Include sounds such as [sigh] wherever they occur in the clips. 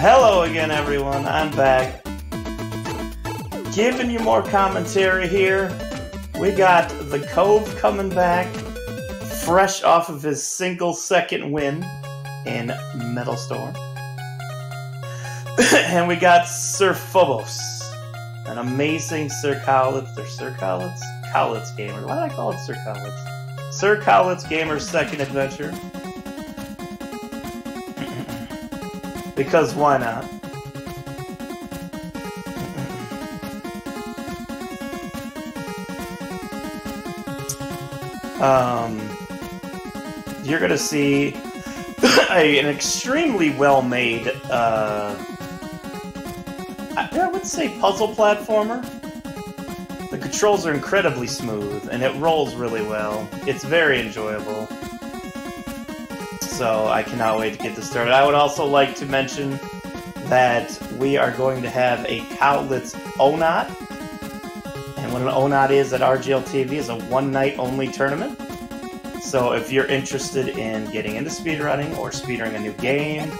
Hello again, everyone. I'm back. Giving you more commentary here. We got the Kov coming back, fresh off of his single second win in Metal Storm. [coughs] and we got Sir Phobos, an amazing Sir Cowlitz, or Sir Cowlitz? Cowlitz Gamer. Why did I call it Sir Cowlitz? Sir Cowlitz Gamer's second adventure. Because why not? Um, you're gonna see [coughs] a, an extremely well-made, uh, I, I would say puzzle platformer. The controls are incredibly smooth, and it rolls really well. It's very enjoyable. So I cannot wait to get this started. I would also like to mention that we are going to have a Cowlitz ONOT. And what an ONOT is at RGL TV is a one-night only tournament. So if you're interested in getting into speedrunning or speedrunning a new game,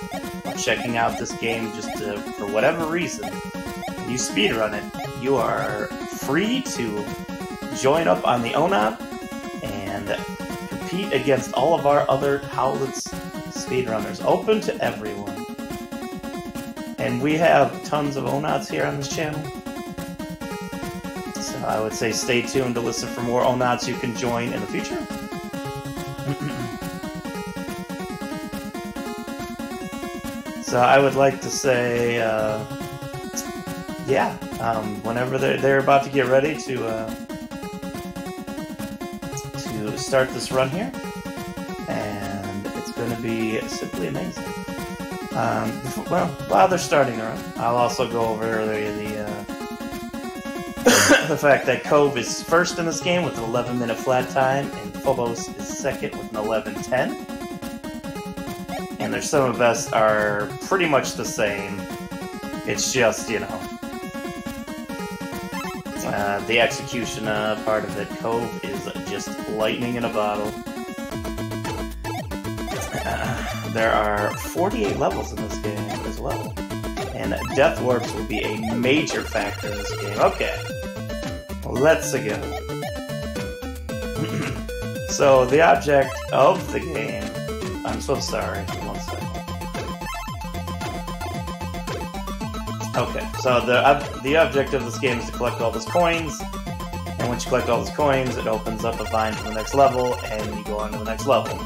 or checking out this game just to, for whatever reason, you speedrun it, you are free to join up on the ONOT compete against all of our other Cowlitz speedrunners. Open to everyone. And we have tons of ONOTs here on this channel. So I would say stay tuned to listen for more ONOTs you can join in the future. [clears throat] so I would like to say, uh, yeah, um, whenever they're, they're about to get ready to uh, to start this run here, and it's going to be simply amazing. Um, well, while they're starting the run, I'll also go over earlier the uh, [coughs] the fact that Kov is first in this game with an 11 minute flat time, and Phobos is second with an 11:10. And their sum of best are pretty much the same. It's just, you know, uh, the execution uh, part of it. Kov is just lightning in a bottle. Uh, there are 48 levels in this game as well. And death warps will be a major factor in this game. Okay, let's go. [clears throat] so, the object of the game. I'm so sorry. One second. Okay, so the ob the object of this game is to collect all those coins, and once you collect all those coins, it opens up a vine to the next level, and you go on to the next level.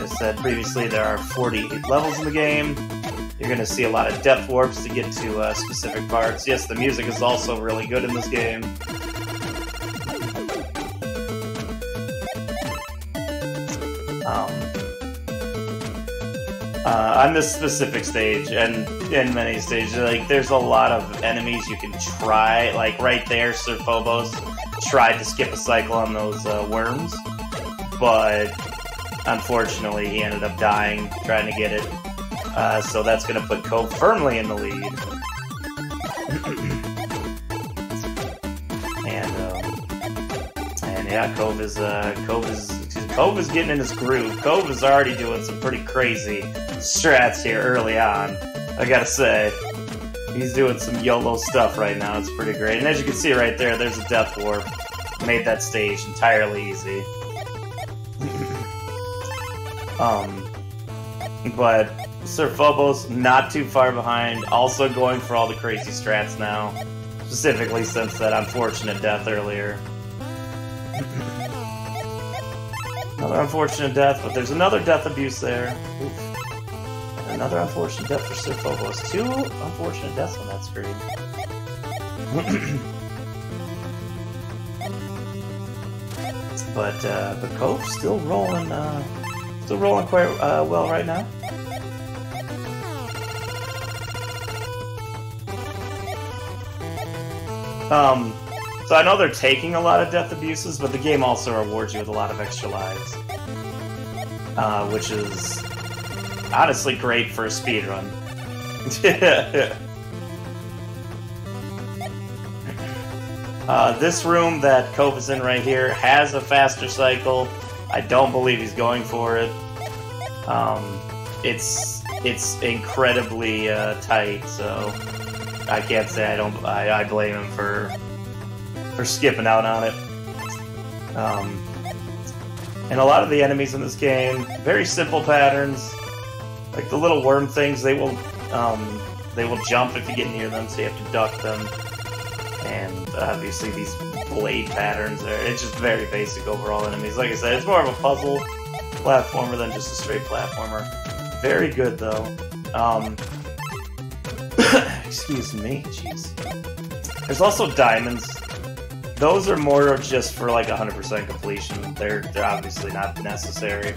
As said previously, there are 48 levels in the game. You're going to see a lot of death warps to get to uh, specific parts. Yes, the music is also really good in this game. Um, uh, on this specific stage and in many stages like there's a lot of enemies you can try. Like right there sir phobos tried to skip a cycle on those uh, worms but unfortunately he ended up dying trying to get it. Uh, so that's going to put Kov firmly in the lead. [clears throat] And um, and yeah Kov is uh, Kov is Kov is getting in his groove. Kov is already doing some pretty crazy strats here early on. I gotta say, he's doing some YOLO stuff right now. It's pretty great. And as you can see right there, there's a death warp. Made that stage entirely easy. [laughs] um, but Sir Phobos not too far behind. Also going for all the crazy strats now, specifically since that unfortunate death earlier. Another unfortunate death, but there's another death abuse there. Oof. Another unfortunate death for Sir Phobos. Two unfortunate deaths on that screen. [clears throat] but uh, but still rolling, uh, still rolling quite uh, well right now. Um, so I know they're taking a lot of death abuses, but the game also rewards you with a lot of extra lives. Uh, which is honestly great for a speedrun. [laughs] uh, this room that Kov is in right here has a faster cycle. I don't believe he's going for it. Um, it's it's incredibly uh, tight, so I can't say I don't. I, I blame him for for skipping out on it. Um, and a lot of the enemies in this game, very simple patterns. Like the little worm things, they will um, they will jump if you get near them, so you have to duck them. And obviously these blade patterns are it's just very basic overall enemies. Like I said, it's more of a puzzle platformer than just a straight platformer. Very good though. Um, [coughs] excuse me, jeez. There's also diamonds. Those are more just for like 100% completion. They're they're obviously not necessary.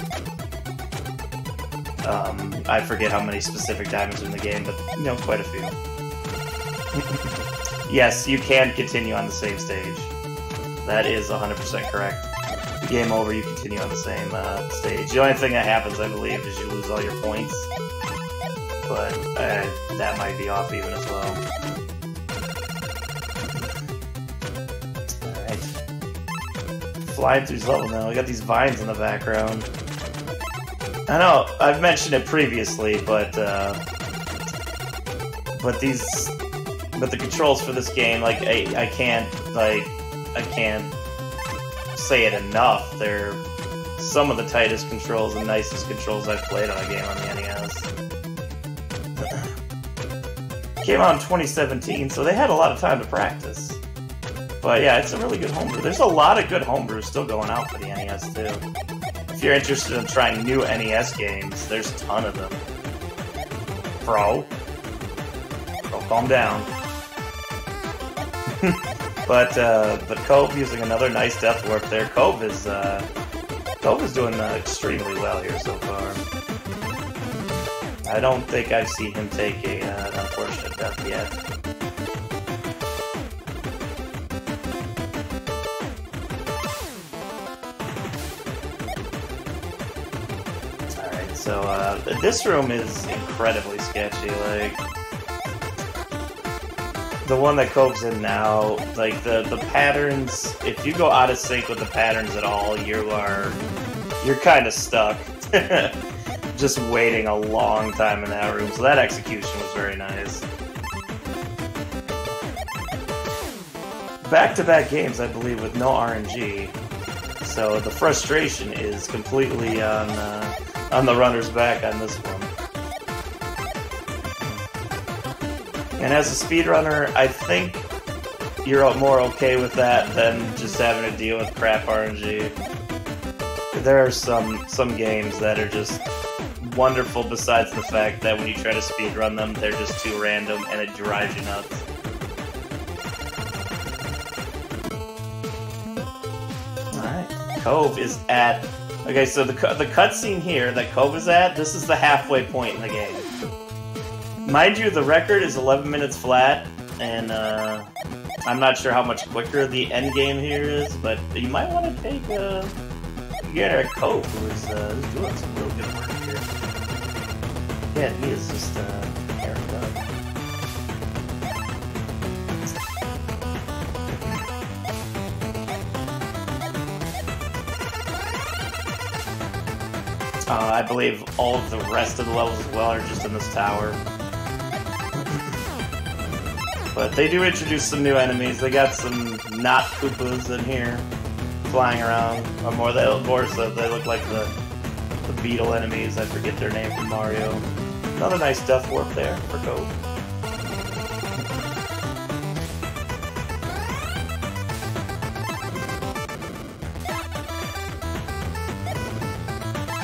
Um, I forget how many specific diamonds are in the game, but you know, quite a few. [laughs] yes, you can continue on the same stage. That is 100% correct. Game over, you continue on the same uh, stage. The only thing that happens, I believe, is you lose all your points. But uh, that might be off even as well. Alright. Flying through this level now. We got these vines in the background. I know, I've mentioned it previously, but, uh, but these, but the controls for this game, like, I, I can't, like, I can't say it enough. They're some of the tightest controls and nicest controls I've played on a game on the NES. [sighs] Came out in 2017, so they had a lot of time to practice. But yeah, it's a really good homebrew. There's a lot of good homebrews still going out for the NES, too. If you're interested in trying new NES games, there's a ton of them. Bro. Bro, calm down. [laughs] But uh, but Kov using another nice death warp there. Kov is uh, Kov is doing uh, extremely well here so far. I don't think I've seen him take a, uh, an unfortunate death yet. Uh, [laughs] this room is incredibly sketchy. Like, the one that Kov's in now, like the the patterns, if you go out of sync with the patterns at all, you are you're kind of stuck. [laughs] Just waiting a long time in that room. So that execution was very nice. Back-to-back -back games, I believe, with no RNG. So the frustration is completely on uh, on the runner's back on this one. And as a speedrunner, I think you're more okay with that than just having to deal with crap RNG. There are some some games that are just wonderful besides the fact that when you try to speedrun them, they're just too random and it drives you nuts. Kov is at... Okay, so the, the cutscene here that Kov is at, this is the halfway point in the game. Mind you, the record is 11 minutes flat, and uh, I'm not sure how much quicker the end game here is, but you might want to take a get a Kov who is uh, doing some real good work here. Yeah, he is just uh, Uh, I believe all of the rest of the levels as well are just in this tower. But they do introduce some new enemies. They got some not Koopas in here flying around. Or more, they, more so they look like the, the beetle enemies. I forget their name from Mario. Another nice death warp there for Kov.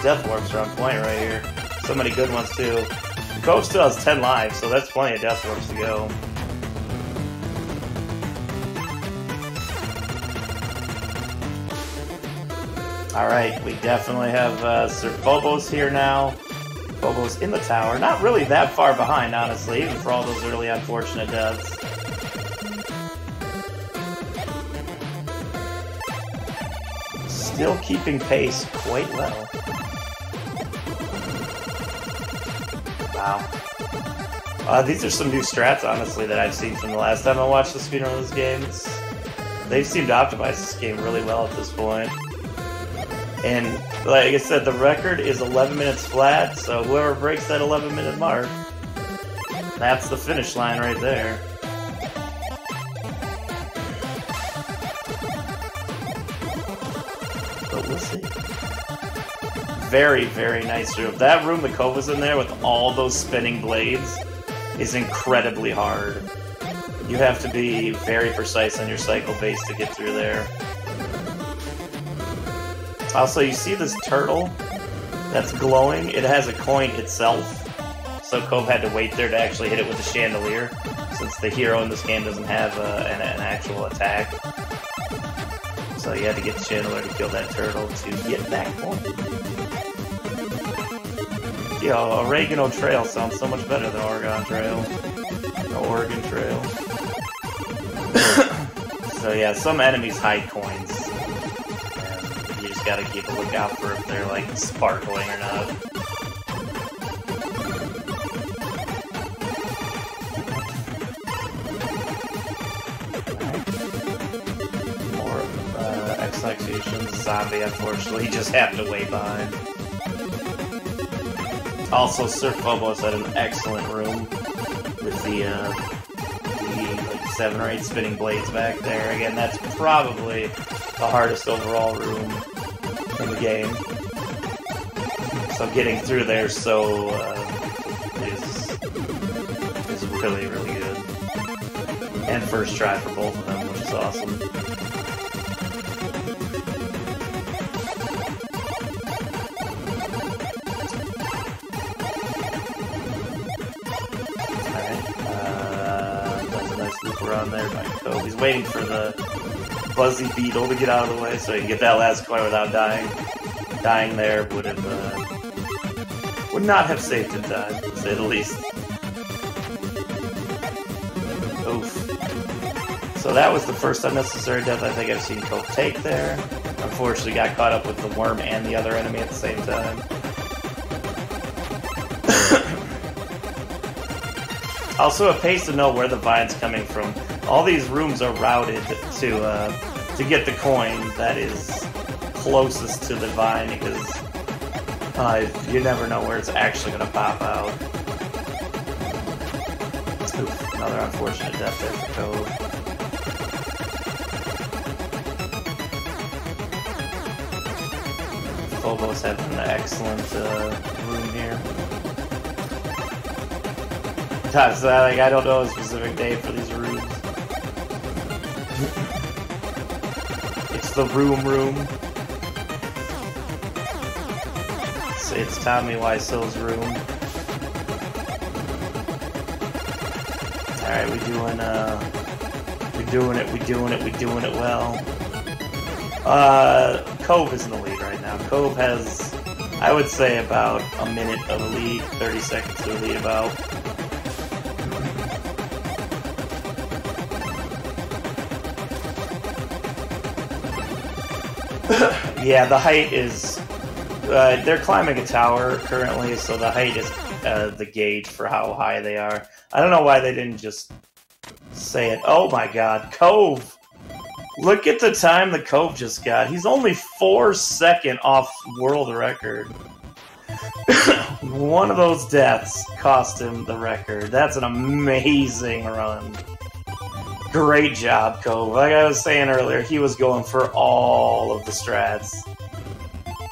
Death warps are on point right here. So many good ones too. Kov still has 10 lives, so that's plenty of death warps to go. Alright, we definitely have uh, Sir Phobos here now. Phobos in the tower. Not really that far behind, honestly, even for all those early unfortunate deaths. Still keeping pace quite well. Wow. Uh, these are some new strats, honestly, that I've seen from the last time I watched the speedrun of this game. It's, they seem to optimize this game really well at this point. And like I said, the record is 11 minutes flat, so whoever breaks that 11 minute mark, that's the finish line right there. But we'll see. Very, very nice room. That room the Kov was in there with all those spinning blades is incredibly hard. You have to be very precise on your cycle base to get through there. Also, you see this turtle that's glowing? It has a coin itself. So Cove had to wait there to actually hit it with the chandelier, since the hero in this game doesn't have uh, an, an actual attack. So you had to get the chandelier to kill that turtle to get that coin. Yo, Oregano Trail sounds so much better than Oregon Trail. The Oregon Trail. [coughs] so yeah, some enemies hide coins. And you just gotta keep a lookout for if they're like sparkling or not. Zombie, unfortunately, just have to wait behind. Also, Sir Phobos had an excellent room with the, uh, the like, seven or eight spinning blades back there. Again, that's probably the hardest overall room in the game. So getting through there so uh, is is really really good. And first try for both of them, which is awesome. Around there by. He's waiting for the Buzzy Beetle to get out of the way so he can get that last coin without dying. Dying there would have, uh, would not have saved him time, to say the least. Oof. So that was the first unnecessary death I think I've seen Kov take there. Unfortunately got caught up with the worm and the other enemy at the same time. Also, it pays to know where the vine's coming from. All these rooms are routed to uh, to get the coin that is closest to the vine because uh, you never know where it's actually going to pop out. Oof, another unfortunate death there for Kov. Phobos having an excellent uh, room here. Uh, like, I don't know a specific name for these rooms. it's the room room. It's, it's Tommy Wiseau's room. Alright, we doing, uh... We doing it, we doing it, we doing it well. Uh, Kov is in the lead right now. Kov has, I would say, about a minute of a lead, 30 seconds of a lead about. Yeah, the height is. Uh, they're climbing a tower currently, so the height is uh, the gauge for how high they are. I don't know why they didn't just say it. Oh my god, Kov! Look at the time the Kov just got. He's only four second off world record. [coughs] One of those deaths cost him the record. That's an amazing run. Great job, Kov. Like I was saying earlier, he was going for all of the strats.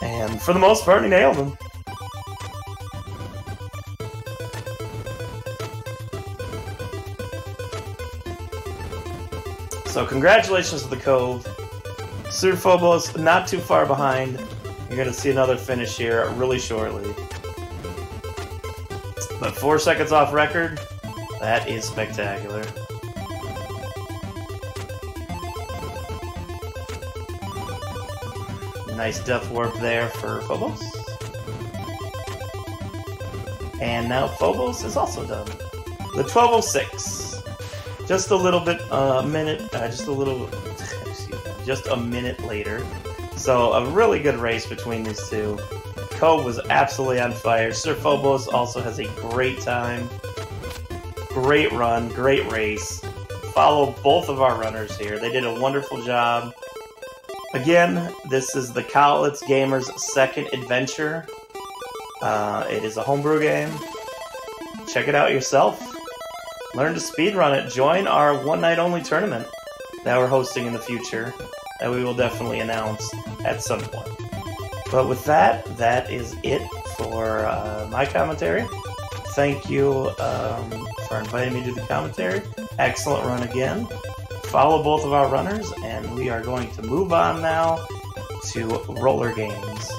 And for the most part, he nailed them. So congratulations to the Kov. Sir Phobos not too far behind. You're going to see another finish here really shortly. But four seconds off record, that is spectacular. Nice death warp there for Phobos. And now Phobos is also done. The 1206. Just a little bit, a uh, minute, uh, just a little, [laughs] just a minute later. So a really good race between these two. Kov was absolutely on fire. Sir Phobos also has a great time. Great run, great race. Follow both of our runners here. They did a wonderful job. Again, this is the Cowlitz Gamers second adventure. Uh, it is a homebrew game. Check it out yourself. Learn to speedrun it. Join our one night only tournament that we're hosting in the future that we will definitely announce at some point. But with that, that is it for uh, my commentary. Thank you um, for inviting me to the commentary. Excellent run again. Follow both of our runners, and we are going to move on now to roller games.